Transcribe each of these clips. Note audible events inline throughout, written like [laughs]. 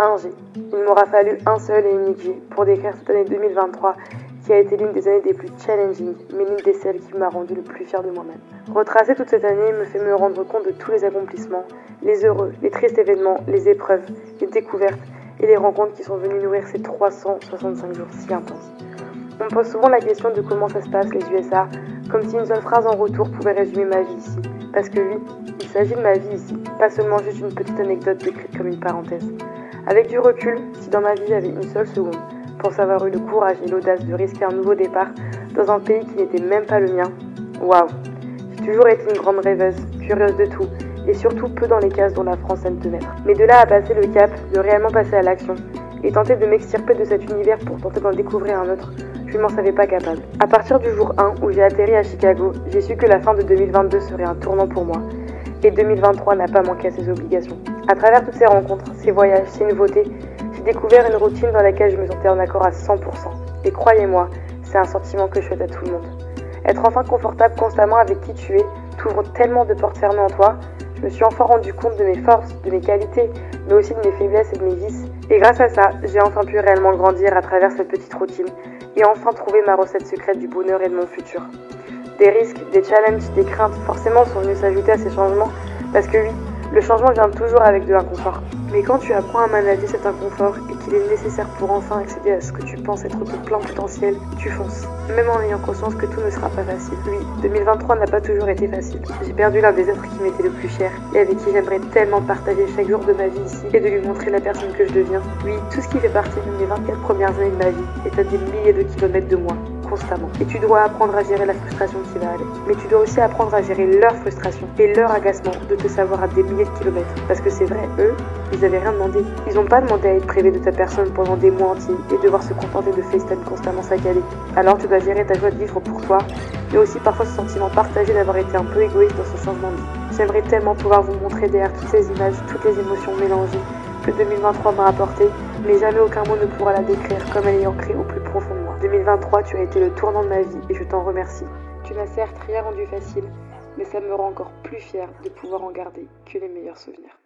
Un G. Il m'aura fallu un seul et unique G pour décrire cette année 2023 qui a été l'une des années les plus challenging, mais l'une des celles qui m'a rendu le plus fier de moi-même. Retracer toute cette année me fait me rendre compte de tous les accomplissements, les heureux, les tristes événements, les épreuves, les découvertes et les rencontres qui sont venues nourrir ces 365 jours si intenses. On me pose souvent la question de comment ça se passe les USA, comme si une seule phrase en retour pouvait résumer ma vie ici. Parce que oui, il s'agit de ma vie ici, pas seulement juste une petite anecdote décrite comme une parenthèse. Avec du recul, si dans ma vie j'avais une seule seconde pour savoir eu le courage et l'audace de risquer un nouveau départ dans un pays qui n'était même pas le mien, waouh J'ai toujours été une grande rêveuse, curieuse de tout, et surtout peu dans les cases dont la France aime te mettre. Mais de là à passer le cap, de réellement passer à l'action, et tenter de m'extirper de cet univers pour tenter d'en découvrir un autre, je ne m'en savais pas capable. À partir du jour 1 où j'ai atterri à Chicago, j'ai su que la fin de 2022 serait un tournant pour moi. Et 2023 n'a pas manqué à ses obligations. À travers toutes ces rencontres, ces voyages, ces nouveautés, j'ai découvert une routine dans laquelle je me sentais en accord à 100%. Et croyez-moi, c'est un sentiment que je souhaite à tout le monde. Être enfin confortable constamment avec qui tu es t'ouvre tellement de portes fermées en toi. Je me suis enfin rendu compte de mes forces, de mes qualités, mais aussi de mes faiblesses et de mes vices. Et grâce à ça, j'ai enfin pu réellement grandir à travers cette petite routine et enfin trouver ma recette secrète du bonheur et de mon futur. Des risques, des challenges, des craintes forcément sont venus s'ajouter à ces changements parce que oui, le changement vient toujours avec de l'inconfort. Mais quand tu apprends à manager cet inconfort et qu'il est nécessaire pour enfin accéder à ce que tu penses être ton plein potentiel, tu fonces. Même en ayant conscience que tout ne sera pas facile. Oui, 2023 n'a pas toujours été facile. J'ai perdu l'un des êtres qui m'était le plus cher et avec qui j'aimerais tellement partager chaque jour de ma vie ici et de lui montrer la personne que je deviens. Oui, tout ce qui fait partie de mes 24 premières années de ma vie est à des milliers de kilomètres de moi constamment. Et tu dois apprendre à gérer la frustration qui va avec. Mais tu dois aussi apprendre à gérer leur frustration et leur agacement de te savoir à des milliers de kilomètres. Parce que c'est vrai, eux, ils avaient rien demandé. Ils n'ont pas demandé à être privés de ta personne pendant des mois entiers et devoir se contenter de FaceTime constamment saccadé. Alors tu dois gérer ta joie de vivre pour toi, mais aussi parfois ce sentiment partagé d'avoir été un peu égoïste dans ce changement de vie. J'aimerais tellement pouvoir vous montrer derrière toutes ces images, toutes les émotions mélangées que 2023 m'a apporté, mais jamais aucun mot ne pourra la décrire comme elle est ancrée au plus profond. 2023, tu as été le tournant de ma vie et je t'en remercie. Tu n'as certes rien rendu facile, mais ça me rend encore plus fière de pouvoir en garder que les meilleurs souvenirs.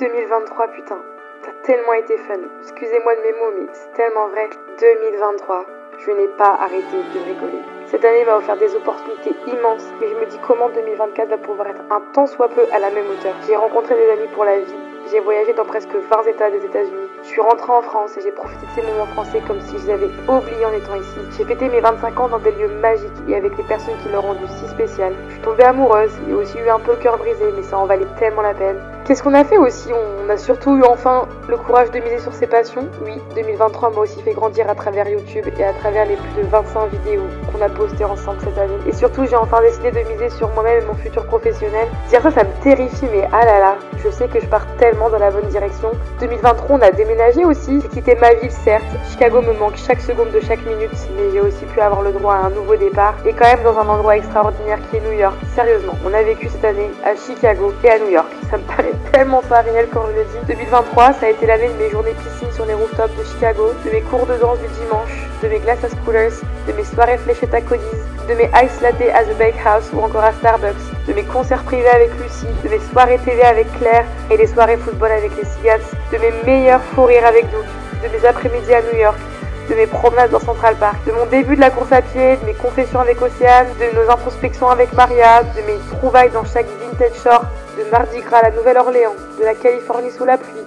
2023, putain, t'as tellement été fun. Excusez-moi de mes mots, mais c'est tellement vrai. 2023, je n'ai pas arrêté de rigoler. Cette année m'a offert des opportunités immenses, mais je me dis comment 2024 va pouvoir être un tant soit peu à la même hauteur. J'ai rencontré des amis pour la vie, j'ai voyagé dans presque 20 États des États-Unis. Je suis rentrée en France et j'ai profité de ces moments français comme si je les avais oubliés en étant ici. J'ai fêté mes 25 ans dans des lieux magiques et avec des personnes qui l'ont rendu si spécial. Je suis tombée amoureuse et aussi eu un peu le cœur brisé, mais ça en valait tellement la peine. Qu'est-ce qu'on a fait aussi? On a surtout eu enfin le courage de miser sur ses passions. Oui, 2023 m'a aussi fait grandir à travers YouTube et à travers les plus de 25 vidéos qu'on a postées ensemble cette année. Et surtout, j'ai enfin décidé de miser sur moi-même et mon futur professionnel. Dire ça, ça me terrifie, mais ah là là, je sais que je pars tellement dans la bonne direction. 2023, on a déménagé aussi. J'ai quitté ma ville, certes. Chicago me manque chaque seconde de chaque minute, mais j'ai aussi pu avoir le droit à un nouveau départ et quand même dans un endroit extraordinaire qui est New York. Sérieusement, on a vécu cette année à Chicago et à New York. Ça me paraît tellement pas réel quand je le dis. 2023, ça a été l'année de mes journées piscine sur les rooftops de Chicago, de mes cours de danse du dimanche, de mes glaces à schoolers, de mes soirées fléchettes à Cody's, de mes ice latte à The Bakehouse ou encore à Starbucks, de mes concerts privés avec Lucie, de mes soirées TV avec Claire et des soirées football avec les Seagulls, de mes meilleurs fous rires avec Doug, de mes après-midi à New York, de mes promenades dans Central Park, de mon début de la course à pied, de mes confessions avec Océane, de nos introspections avec Maria, de mes trouvailles dans chaque vintage shore, de Mardi Gras à la Nouvelle-Orléans, de la Californie sous la pluie,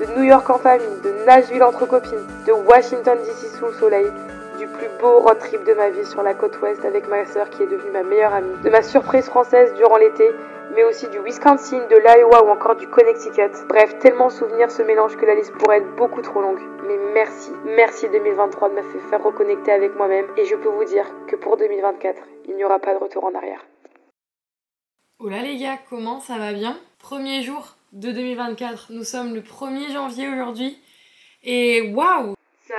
de New York en famille, de Nashville entre copines, de Washington DC sous le soleil, du plus beau road trip de ma vie sur la côte ouest avec ma sœur qui est devenue ma meilleure amie, de ma surprise française durant l'été, mais aussi du Wisconsin, de l'Iowa ou encore du Connecticut. Bref, tellement souvenirs se mélangent que la liste pourrait être beaucoup trop longue. Mais merci, merci 2023 de m'avoir fait faire reconnecter avec moi-même et je peux vous dire que pour 2024, il n'y aura pas de retour en arrière. Oh là les gars, comment ça va bien? Premier jour de 2024, nous sommes le 1er janvier aujourd'hui et waouh Ça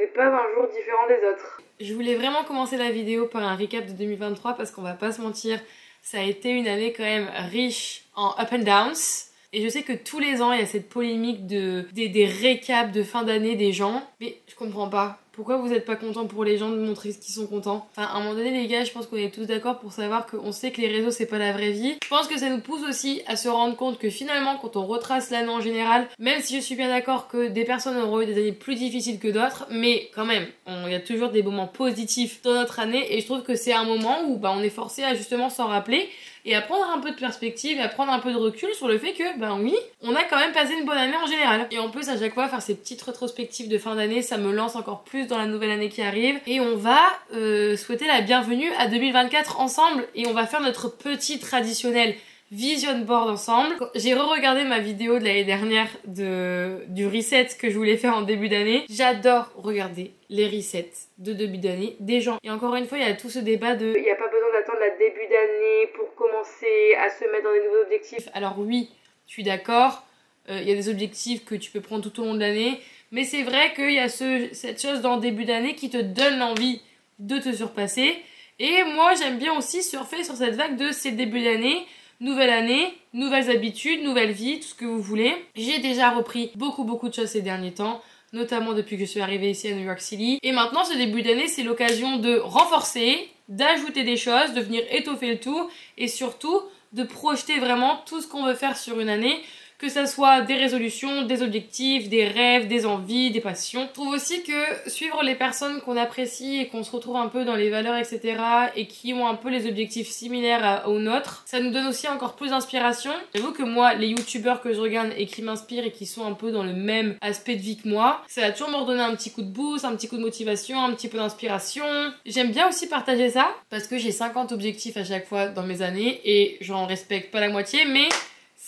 n'est pas un jour différent des autres. Je voulais vraiment commencer la vidéo par un recap de 2023 parce qu'on va pas se mentir, ça a été une année quand même riche en up and downs. Et je sais que tous les ans, il y a cette polémique de, des, récaps de fin d'année des gens. Mais je comprends pas. Pourquoi vous n'êtes pas content pour les gens de montrer ce qu'ils sont contents? Enfin, à un moment donné, les gars, je pense qu'on est tous d'accord pour savoir qu'on sait que les réseaux, c'est pas la vraie vie. Je pense que ça nous pousse aussi à se rendre compte que finalement, quand on retrace l'année en général, même si je suis bien d'accord que des personnes auront eu des années plus difficiles que d'autres, mais quand même, il y a toujours des moments positifs dans notre année et je trouve que c'est un moment où bah, on est forcé à justement s'en rappeler et à prendre un peu de perspective, à prendre un peu de recul sur le fait que, ben oui, on a quand même passé une bonne année en général. Et en plus, à chaque fois, faire ces petites rétrospectives de fin d'année, ça me lance encore plus dans la nouvelle année qui arrive. Et on va euh, souhaiter la bienvenue à 2024 ensemble, et on va faire notre petit traditionnel vision board ensemble. J'ai re-regardé ma vidéo de l'année dernière de, du reset que je voulais faire en début d'année. J'adore regarder les resets de début d'année des gens. Et encore une fois, il y a tout ce débat de il n'y a pas besoin d'attendre la début d'année pour commencer à se mettre dans des nouveaux objectifs. Alors oui, je suis d'accord. Euh, il y a des objectifs que tu peux prendre tout au long de l'année. Mais c'est vrai qu'il y a ce, cette chose dans le début d'année qui te donne l'envie de te surpasser. Et moi, j'aime bien aussi surfer sur cette vague de ces débuts d'année nouvelle année, nouvelles habitudes, nouvelle vie, tout ce que vous voulez. J'ai déjà repris beaucoup beaucoup de choses ces derniers temps notamment depuis que je suis arrivée ici à New York City. Et maintenant, ce début d'année, c'est l'occasion de renforcer, d'ajouter des choses, de venir étoffer le tout et surtout de projeter vraiment tout ce qu'on veut faire sur une année que ça soit des résolutions, des objectifs, des rêves, des envies, des passions. Je trouve aussi que suivre les personnes qu'on apprécie et qu'on se retrouve un peu dans les valeurs, etc. et qui ont un peu les objectifs similaires aux nôtres, ça nous donne aussi encore plus d'inspiration. J'avoue que moi, les youtubeurs que je regarde et qui m'inspirent et qui sont un peu dans le même aspect de vie que moi, ça va toujours me redonner un petit coup de boost, un petit coup de motivation, un petit peu d'inspiration. J'aime bien aussi partager ça parce que j'ai 50 objectifs à chaque fois dans mes années et j'en respecte pas la moitié, mais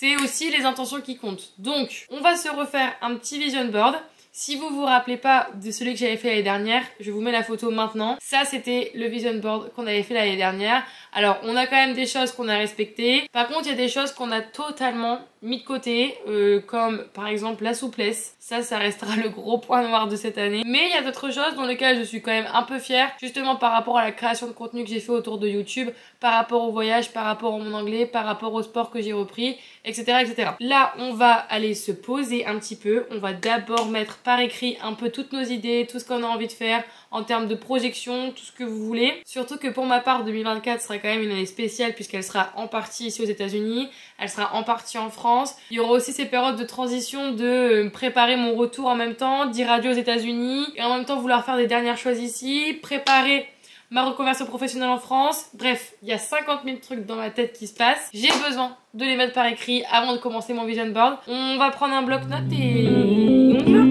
c'est aussi les intentions qui comptent. Donc, on va se refaire un petit vision board. Si vous vous rappelez pas de celui que j'avais fait l'année dernière, je vous mets la photo maintenant. Ça, c'était le vision board qu'on avait fait l'année dernière. Alors, on a quand même des choses qu'on a respectées. Par contre, il y a des choses qu'on a totalement mis de côté, euh, comme par exemple la souplesse. Ça, ça restera le gros point noir de cette année. Mais il y a d'autres choses dans lesquelles je suis quand même un peu fière, justement par rapport à la création de contenu que j'ai fait autour de YouTube, par rapport au voyage, par rapport au mon anglais, par rapport au sport que j'ai repris, etc., etc. Là, on va aller se poser un petit peu. On va d'abord mettre par écrit un peu toutes nos idées, tout ce qu'on a envie de faire en termes de projection, tout ce que vous voulez. Surtout que pour ma part, 2024 sera quand même une année spéciale puisqu'elle sera en partie ici aux États-Unis, elle sera en partie en France. Il y aura aussi ces périodes de transition de euh, préparer mon retour en même temps, d'irradier aux États-Unis et en même temps vouloir faire des dernières choses ici, préparer ma reconversion professionnelle en France. Bref, il y a 50 000 trucs dans ma tête qui se passent. J'ai besoin de les mettre par écrit avant de commencer mon vision board. On va prendre un bloc-notes et on y va.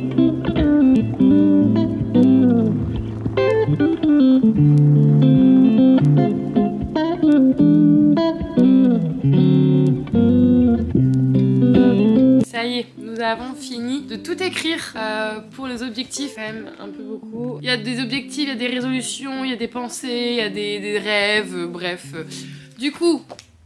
Tout écrire euh, pour les objectifs, quand même un peu beaucoup. Il y a des objectifs, il y a des résolutions, il y a des pensées, il y a des, rêves, bref. Du coup,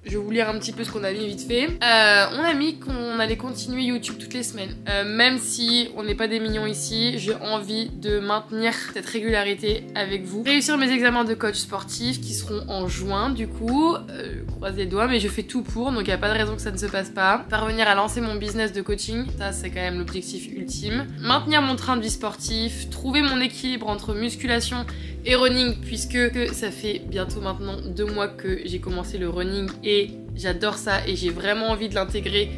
je vais vous lire un petit peu ce qu'on a mis vite fait. Euh, on a mis qu'on allait continuer YouTube toutes les semaines. Euh, même si on n'est pas des millions ici, j'ai envie de maintenir cette régularité avec vous. Réussir mes examens de coach sportif qui seront en juin du coup. Euh, croise les doigts, mais je fais tout pour, donc il n'y a pas de raison que ça ne se passe pas. Parvenir à lancer mon business de coaching, ça c'est quand même l'objectif ultime. Maintenir mon train de vie sportif, trouver mon équilibre entre musculation et running puisque ça fait bientôt maintenant deux mois que j'ai commencé le running et j'adore ça et j'ai vraiment envie de l'intégrer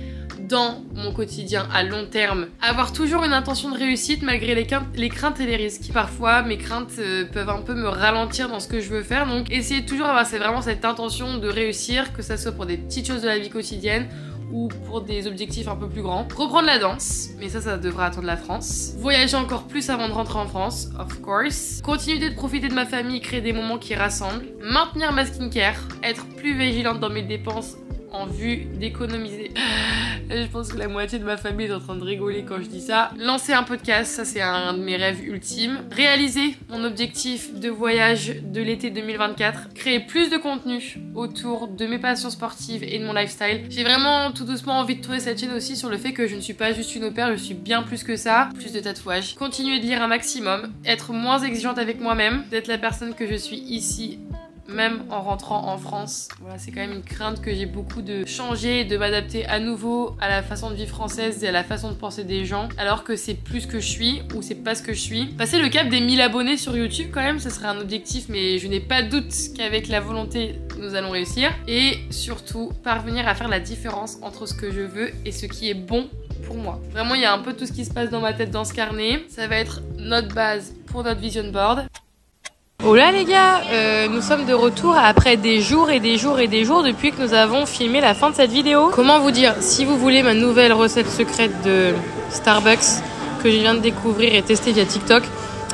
dans mon quotidien à long terme. Avoir toujours une intention de réussite malgré les, craintes et les risques. Parfois, mes craintes euh, peuvent un peu me ralentir dans ce que je veux faire, donc essayer toujours d'avoir vraiment cette intention de réussir, que ça soit pour des petites choses de la vie quotidienne ou pour des objectifs un peu plus grands. Reprendre la danse, mais ça, ça devra attendre la France. Voyager encore plus avant de rentrer en France, of course. Continuer de profiter de ma famille, créer des moments qui rassemblent. Maintenir ma skincare, être plus vigilante dans mes dépenses en vue d'économiser. je pense que la moitié de ma famille est en train de rigoler quand je dis ça. Lancer un podcast, ça c'est un de mes rêves ultimes. Réaliser mon objectif de voyage de l'été 2024. Créer plus de contenu autour de mes passions sportives et de mon lifestyle. J'ai vraiment tout doucement envie de trouver cette chaîne aussi sur le fait que je ne suis pas juste une opère, je suis bien plus que ça. Plus de tatouages. Continuer de lire un maximum. Être moins exigeante avec moi-même. D'être la personne que je suis ici même en rentrant en France. Voilà, c'est quand même une crainte que j'ai beaucoup de changer, de m'adapter à nouveau à la façon de vivre française et à la façon de penser des gens, alors que c'est plus ce que je suis ou c'est pas ce que je suis. Passer le cap des 1000 abonnés sur YouTube, quand même, ce serait un objectif, mais je n'ai pas de doute qu'avec la volonté, nous allons réussir. Et surtout, parvenir à faire la différence entre ce que je veux et ce qui est bon pour moi. Vraiment, il y a un peu tout ce qui se passe dans ma tête dans ce carnet. Ça va être notre base pour notre vision board. Oh là les gars, euh, nous sommes de retour après des jours et des jours et des jours depuis que nous avons filmé la fin de cette vidéo. Comment vous dire, si vous voulez ma nouvelle recette secrète de Starbucks que je viens de découvrir et tester via TikTok,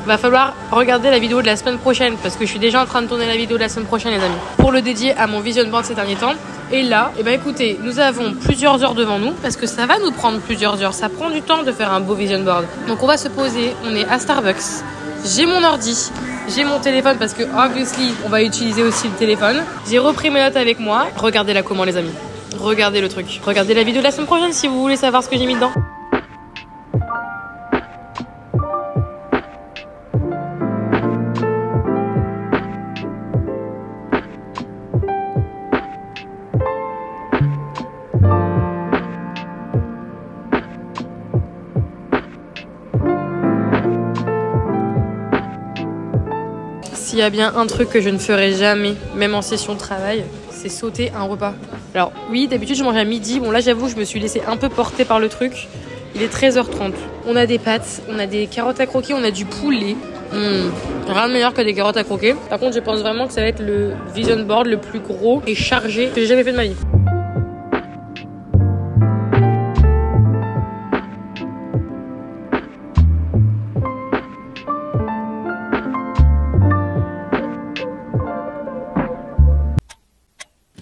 va falloir regarder la vidéo de la semaine prochaine parce que je suis déjà en train de tourner la vidéo de la semaine prochaine les amis pour le dédier à mon vision board ces derniers temps. Et là eh ben écoutez nous avons plusieurs heures devant nous parce que ça va nous prendre plusieurs heures. Ça prend du temps de faire un beau vision board donc on va se poser on est à Starbucks. J'ai mon ordi j'ai mon téléphone parce que obviously on va utiliser aussi le téléphone. J'ai repris mes notes avec moi. Regardez la comment les amis. Regardez le truc. Regardez la vidéo de la semaine prochaine si vous voulez savoir ce que j'ai mis dedans S'il y a bien un truc que je ne ferai jamais, même en session de travail, c'est sauter un repas. Alors oui, d'habitude je mange à midi. Bon là j'avoue, je me suis laissé un peu porter par le truc. Il est 13h30. On a des pâtes, on a des carottes à croquer, on a du poulet. Mmh, rien de meilleur que des carottes à croquer. Par contre, je pense vraiment que ça va être le vision board le plus gros et chargé que j'ai jamais fait de ma vie.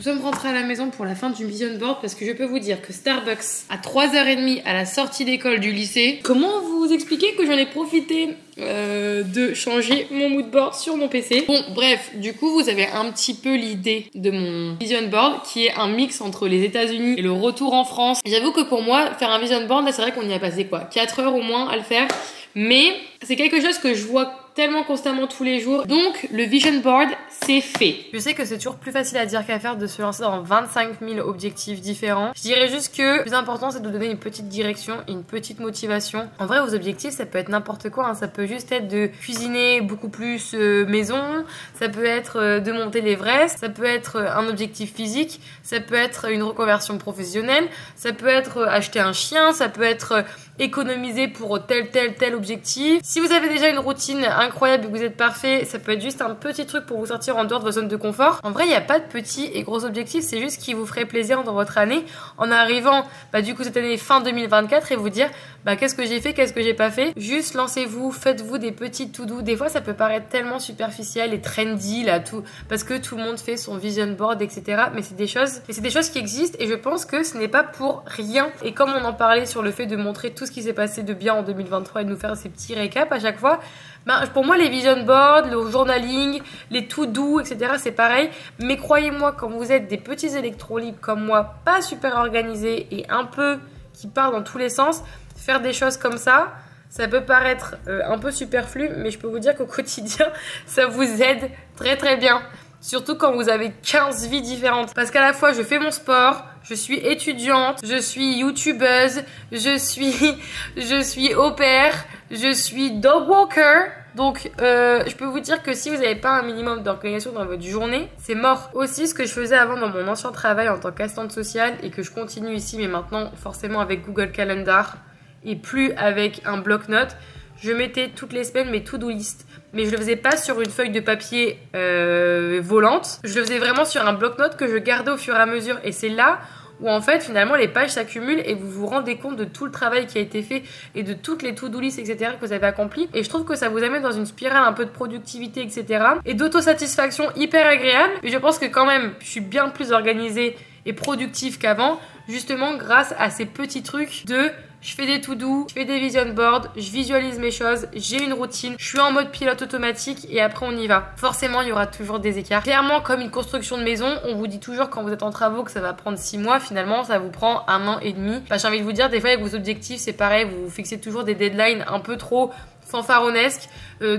Nous sommes rentrés à la maison pour la fin du vision board parce que je peux vous dire que Starbucks à 3h30 à la sortie d'école du lycée, comment vous expliquer que j'en ai profité euh, de changer mon mood board sur mon PC. Bon, bref, du coup, vous avez un petit peu l'idée de mon vision board qui est un mix entre les États-Unis et le retour en France. J'avoue que pour moi, faire un vision board, là, c'est vrai qu'on y a passé quoi 4 heures au moins à le faire. Mais c'est quelque chose que je vois tellement constamment tous les jours. Donc le vision board, c'est fait. Je sais que c'est toujours plus facile à dire qu'à faire de se lancer dans 25 000 objectifs différents. Je dirais juste que le plus important, c'est de donner une petite direction une petite motivation. En vrai, vos objectifs, ça peut être n'importe quoi. Hein. Ça peut juste être de cuisiner beaucoup plus euh, maison. Ça peut être euh, de monter l'Everest. Ça peut être euh, un objectif physique. Ça peut être une reconversion professionnelle. Ça peut être acheter un chien. Ça peut être économiser pour tel tel tel objectif. Si vous avez déjà une routine incroyable et que vous êtes parfait, ça peut être juste un petit truc pour vous sortir en dehors de votre zone de confort. En vrai, il n'y a pas de petits et gros objectifs, c'est juste qui vous ferait plaisir dans votre année en arrivant bah du coup cette année fin 2024 et vous dire bah qu'est-ce que j'ai fait, qu'est-ce que j'ai pas fait? Juste lancez-vous, faites-vous des petits to do. Des fois, ça peut paraître tellement superficiel et trendy là tout parce que tout le monde fait son vision board etc. Mais c'est des choses, c'est des choses qui existent et je pense que ce n'est pas pour rien. Et comme on en parlait sur le fait de montrer tout ce qui s'est passé de bien en 2023 et de nous faire ces petits récaps à chaque fois, ben, pour moi, les vision boards, le journaling, les to do, etc., c'est pareil. Mais croyez-moi, quand vous êtes des petits électrolibres comme moi, pas super organisés et un peu qui partent dans tous les sens, faire des choses comme ça, ça peut paraître euh, un peu superflu, mais je peux vous dire qu'au [laughs] quotidien, ça vous aide très très bien. Surtout quand vous avez 15 vies différentes. Parce qu'à la fois, je fais mon sport, je suis étudiante, je suis youtubeuse, je suis, [laughs] je suis au pair, je suis dog walker. Donc, euh, je peux vous dire que si vous n'avez pas un minimum d'organisation dans votre journée, c'est mort. Aussi, ce que je faisais avant dans mon ancien travail en tant qu'assistante sociale et que je continue ici, mais maintenant forcément avec Google Calendar et plus avec un bloc-notes, je mettais toutes les semaines mes to-do list. Mais je le faisais pas sur une feuille de papier euh, volante. Je le faisais vraiment sur un bloc-notes que je gardais au fur et à mesure. Et c'est là où en fait finalement les pages s'accumulent et vous vous rendez compte de tout le travail qui a été fait et de toutes les to-do list etc que vous avez accompli et je trouve que ça vous amène dans une spirale un peu de productivité etc et d'autosatisfaction hyper agréable et je pense que quand même je suis bien plus organisée et productive qu'avant justement grâce à ces petits trucs de je fais des to do, je fais des vision boards, je visualise mes choses, j'ai une routine, je suis en mode pilote automatique et après on y va. Forcément, il y aura toujours des écarts. Clairement, comme une construction de maison, on vous dit toujours quand vous êtes en travaux que ça va prendre 6 mois, finalement ça vous prend un an et demi. Bah, j'ai envie de vous dire, des fois avec vos objectifs, c'est pareil, vous vous fixez toujours des deadlines un peu trop fanfaronesques. Euh,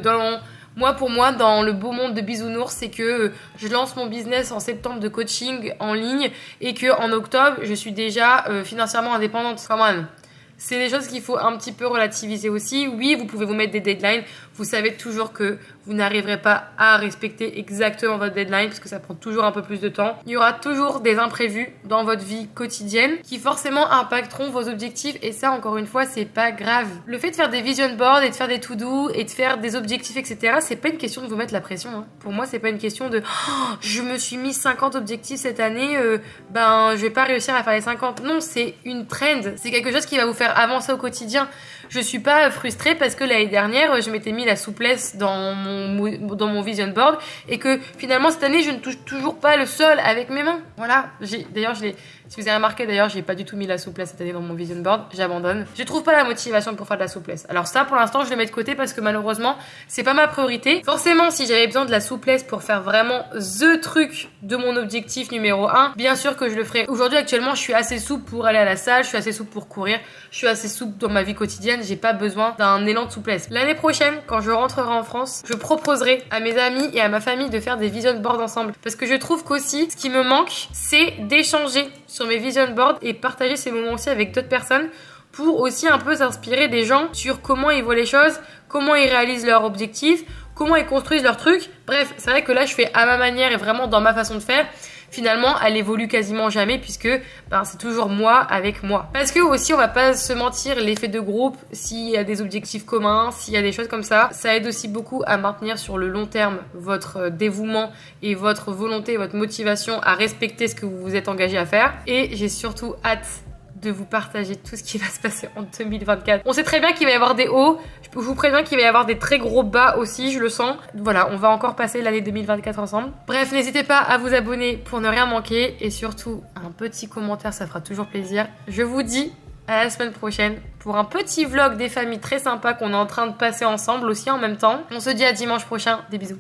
Moi, pour moi, dans le beau monde de bisounours, c'est que euh, je lance mon business en septembre de coaching en ligne et que en octobre, je suis déjà euh, financièrement indépendante quand même. C'est des choses qu'il faut un petit peu relativiser aussi. Oui, vous pouvez vous mettre des deadlines. Vous savez toujours que vous n'arriverez pas à respecter exactement votre deadline parce que ça prend toujours un peu plus de temps. Il y aura toujours des imprévus dans votre vie quotidienne qui forcément impacteront vos objectifs et ça encore une fois c'est pas grave. Le fait de faire des vision boards et de faire des to-do et de faire des objectifs etc c'est pas une question de vous mettre la pression. Hein. Pour moi c'est pas une question de oh, je me suis mis 50 objectifs cette année euh, ben je vais pas réussir à faire les 50. Non c'est une trend. C'est quelque chose qui va vous faire avancer au quotidien. Je suis pas frustrée parce que l'année dernière je m'étais mis la souplesse dans mon dans mon vision board et que finalement cette année je ne touche toujours pas le sol avec mes mains. Voilà, d'ailleurs je l'ai si vous avez remarqué d'ailleurs, j'ai pas du tout mis la souplesse cette année dans mon vision board, j'abandonne. Je trouve pas la motivation pour faire de la souplesse. Alors ça pour l'instant, je le mets de côté parce que malheureusement, c'est pas ma priorité. Forcément, si j'avais besoin de la souplesse pour faire vraiment the truc de mon objectif numéro 1, bien sûr que je le ferais. Aujourd'hui actuellement, je suis assez souple pour aller à la salle, je suis assez souple pour courir, je suis assez souple dans ma vie quotidienne, j'ai pas besoin d'un élan de souplesse. L'année prochaine, quand je rentrerai en France, je proposerai à mes amis et à ma famille de faire des vision boards ensemble parce que je trouve qu'aussi ce qui me manque, c'est d'échanger sur mes vision boards et partager ces moments aussi avec d'autres personnes pour aussi un peu s'inspirer des gens sur comment ils voient les choses, comment ils réalisent leurs objectifs, comment ils construisent leurs trucs. Bref, c'est vrai que là, je fais à ma manière et vraiment dans ma façon de faire finalement elle évolue quasiment jamais puisque ben, c'est toujours moi avec moi. Parce que aussi on va pas se mentir, l'effet de groupe, s'il y a des objectifs communs, s'il y a des choses comme ça, ça aide aussi beaucoup à maintenir sur le long terme votre euh, dévouement et votre volonté, votre motivation à respecter ce que vous vous êtes engagé à faire. Et j'ai surtout hâte de vous partager tout ce qui va se passer en 2024. On sait très bien qu'il va y avoir des hauts, je vous préviens qu'il va y avoir des très gros bas aussi, je le sens. Voilà, on va encore passer l'année 2024 ensemble. Bref, n'hésitez pas à vous abonner pour ne rien manquer et surtout un petit commentaire, ça fera toujours plaisir. Je vous dis à la semaine prochaine pour un petit vlog des familles très sympa qu'on est en train de passer ensemble aussi en même temps. On se dit à dimanche prochain, des bisous.